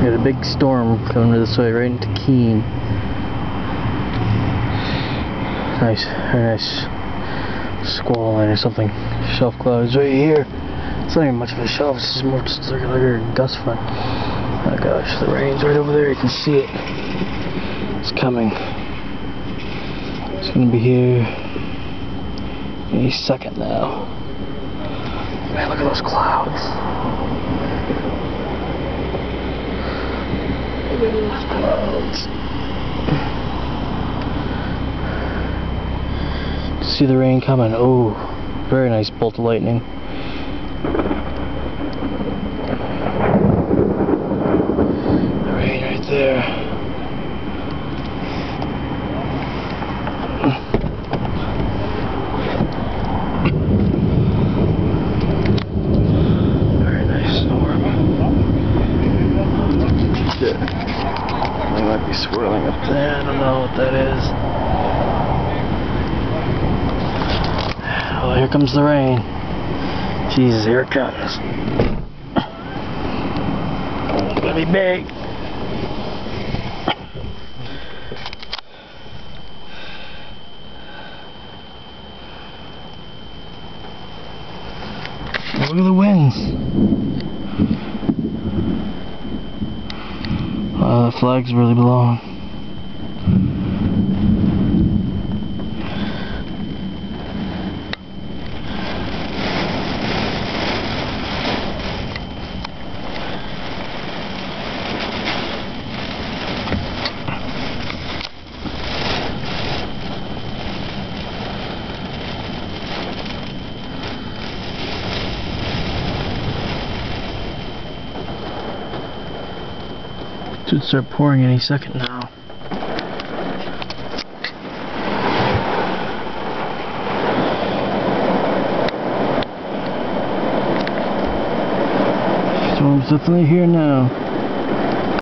got a big storm coming this way, right into Keene. Nice, very nice squall line or something. Shelf clouds right here. It's not even much of a shelf, it's just more just like, like a gust front. Oh gosh, the rain's right over there, you can see it. It's coming. It's gonna be here any second now. Man, look at those clouds. Clouds. See the rain coming. Oh, very nice bolt of lightning. The rain right there. Very nice storm. Yeah. They might be swirling up there. I don't know what that is. Oh, here comes the rain. Jesus, here it comes. It's gonna be big. Look at the winds. Wow, the flag's really blowing. Should start pouring any second now. Storm's definitely here now.